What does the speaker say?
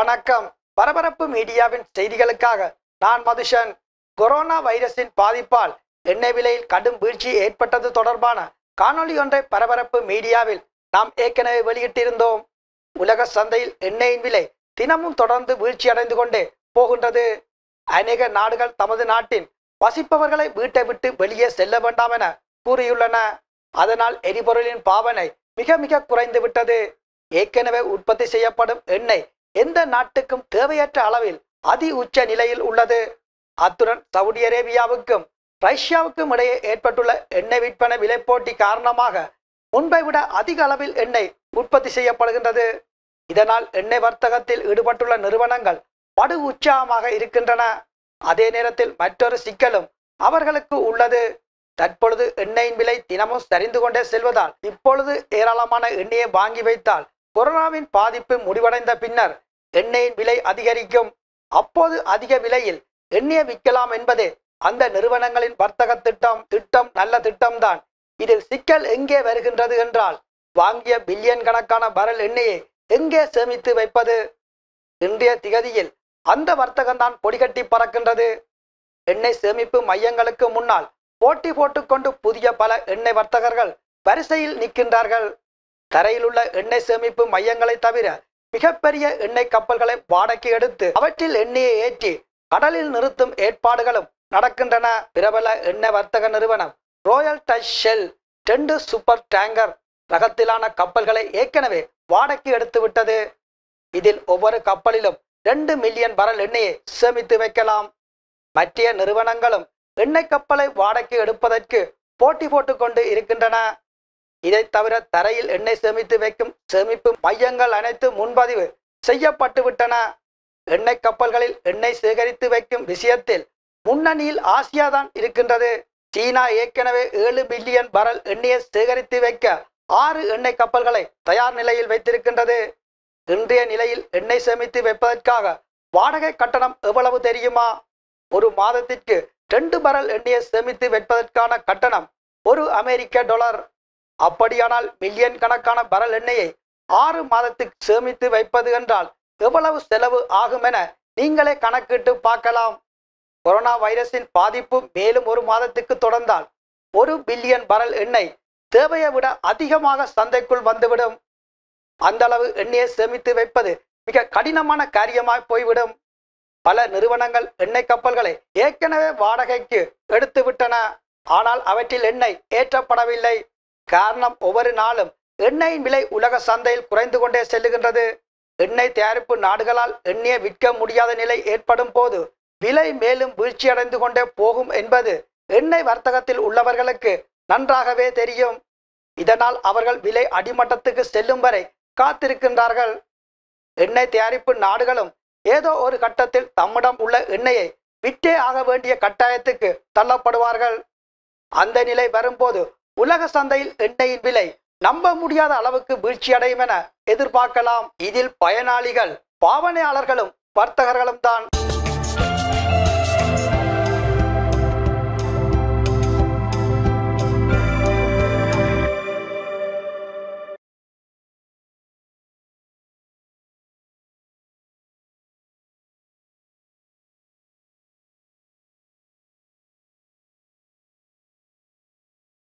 வணக்கம். பரபரப்பு மீடியாவின் செய்திகளுக்காக நான் மதுஷன். கொரோனா வைரஸின் பாதிப்பால் எண்ணெய் விலையில் கடும் வீழ்ச்சி ஏற்பட்டது தொடர்பான காணொளி ஒன்றை பரபரப்பு மீடியாவில் நாம் ஏற்கனவே வெளியிட்டிருந்தோம். உலக சந்தையில் எண்ணெயின் விலை தினமும் தொடர்ந்து வீழ்ச்சி அடைந்து கொண்டே போகின்றது. அநேக நாடுகள் தமது நாட்டின் வசிப்பவர்களை வீட்டை விட்டு வெளியே செல்ல வேண்டாம் என கூறியுள்ளன. அதனால் எரிபொருளின் பாவனை மிக மிக குறைந்து விட்டது ஏற்கனவே உற்பத்தி செய்யப்படும் எண்ணெய் எந்த நாட்டுக்கும் தேவையற்ற அளவில் அதி உச்ச நிலையில் உள்ளது. அத்துடன் சவுதி அரேபியாவுக்கும் ரஷ்யாவுக்கும் இடையே ஏற்பட்டுள்ள எண்ணெய் விற்பனை விலை போட்டி காரணமாக முன்பை விட அதிக அளவில் எண்ணெய் உற்பத்தி செய்யப்படுகின்றது. இதனால் எண்ணெய் வர்த்தகத்தில் ஈடுபட்டுள்ள நிறுவனங்கள் படு உற்சாகமாக இருக்கின்றன. அதே நேரத்தில் மற்றொரு சிக்கலும் அவர்களுக்கு உள்ளது. தற்பொழுது எண்ணெயின் விலை தினமும் சரிந்து கொண்டே செல்வதால் இப்பொழுது ஏராளமான எண்ணெயை வாங்கி வைத்தால் கொரோனாவின் பாதிப்பு முடிவடைந்த பின்னர் எண்ணெயின் விலை அதிகரிக்கும். அப்போது அதிக விலையில் எண்ணெயை விற்கலாம் என்பதே அந்த நிறுவனங்களின் வர்த்தக திட்டம். திட்டம் நல்ல திட்டம்தான். இதில் சிக்கல் எங்கே வருகின்றது என்றால் வாங்கிய பில்லியன் கணக்கான பரல் எண்ணெயை எங்கே சேமித்து வைப்பது? இன்றைய திகதியில் அந்த வர்த்தகம்தான் பொடிகட்டி பறக்கின்றது. எண்ணெய் சேமிப்பு மையங்களுக்கு முன்னால் போட்டி போட்டுக்கொண்டு புதிய பல எண்ணெய் வர்த்தகர்கள் வரிசையில் நிற்கின்றார்கள். தரையில் உள்ள எண்ணெய் சேமிப்பு மையங்களை தவிர மிகப்பெரிய எண்ணெய் கப்பல்களை வாடகை எடுத்து அவற்றில் எண்ணெயை ஏற்றி கடலில் நிறுத்தும் ஏற்பாடுகளும் நடக்கின்றன. பிரபல எண்ணெய் வர்த்தக நிறுவனம் ரோயல் டச் ஷெல் ரெண்டு சூப்பர் டேங்கர் ரகத்திலான கப்பல்களை ஏற்கனவே வாடகை எடுத்து விட்டது இதில் ஒவ்வொரு கப்பலிலும் ரெண்டு மில்லியன் பரல் எண்ணெயை சேமித்து வைக்கலாம். மற்ற நிறுவனங்களும் எண்ணெய் கப்பலை வாடகை எடுப்பதற்கு போட்டி போட்டுக்கொண்டு இருக்கின்றன. இதை தவிர தரையில் எண்ணெய் சேமித்து வைக்கும் சேமிப்பு மையங்கள் அனைத்து முன்பதிவு செய்யப்பட்டுவிட்டன எண்ணெய் கப்பல்களில் எண்ணெய் சேகரித்து வைக்கும் விஷயத்தில் முன்னணியில் ஆசியா தான் இருக்கின்றது. சீனா ஏற்கனவே ஏழு பில்லியன் பரல் எண்ணெயை சேகரித்து வைக்க ஆறு எண்ணெய் கப்பல்களை தயார் நிலையில் வைத்திருக்கின்றது. இன்றைய நிலையில் எண்ணெய் சேமித்து வைப்பதற்காக வாடகை கட்டணம் எவ்வளவு தெரியுமா? ஒரு மாதத்திற்கு ரெண்டு பரல் எண்ணெயை சேமித்து வைப்பதற்கான கட்டணம் ஒரு அமெரிக்க டாலர். அப்படியானால் மில்லியன் கணக்கான பரல் எண்ணெயை ஆறு மாதத்துக்கு சேமித்து வைப்பது என்றால் எவ்வளவு செலவு ஆகும் என நீங்களே கணக்கிட்டு பார்க்கலாம். கொரோனா வைரஸின் பாதிப்பு மேலும் ஒரு மாதத்துக்கு தொடர்ந்தால் ஒரு பில்லியன் பரல் எண்ணெய் தேவையை விட அதிகமாக சந்தைக்குள் வந்துவிடும். அந்த அளவு எண்ணெயை சேமித்து வைப்பது மிக கடினமான காரியமாய் போய்விடும். பல நிறுவனங்கள் எண்ணெய் கப்பல்களை ஏற்கனவே வாடகைக்கு எடுத்து விட்டன ஆனால் அவற்றில் எண்ணெய் ஏற்றப்படவில்லை. காரணம் ஒவ்வொரு நாளும் எண்ணெயின் விலை உலக சந்தையில் குறைந்து கொண்டே செல்லுகின்றது. எண்ணெய் தயாரிப்பு நாடுகளால் எண்ணெயை விற்க முடியாத நிலை ஏற்படும் போது விலை மேலும் வீழ்ச்சியடைந்து கொண்டே போகும் என்பது எண்ணெய் வர்த்தகத்தில் உள்ளவர்களுக்கு நன்றாகவே தெரியும். இதனால் அவர்கள் விலை அடிமட்டத்துக்கு செல்லும் வரை காத்திருக்கின்றார்கள். எண்ணெய் தயாரிப்பு நாடுகளும் ஏதோ ஒரு கட்டத்தில் தம்மிடம் உள்ள எண்ணெயை விற்றே ஆக வேண்டிய கட்டாயத்துக்கு தள்ளப்படுவார்கள். அந்த நிலை வரும்போது உலக சந்தையில் எண்ணெயின் விலை நம்ப முடியாத அளவுக்கு வீழ்ச்சியடையும் என எதிர்பார்க்கலாம். இதில் பயனாளிகள் பாவனையாளர்களும் வர்த்தகர்களும் தான்.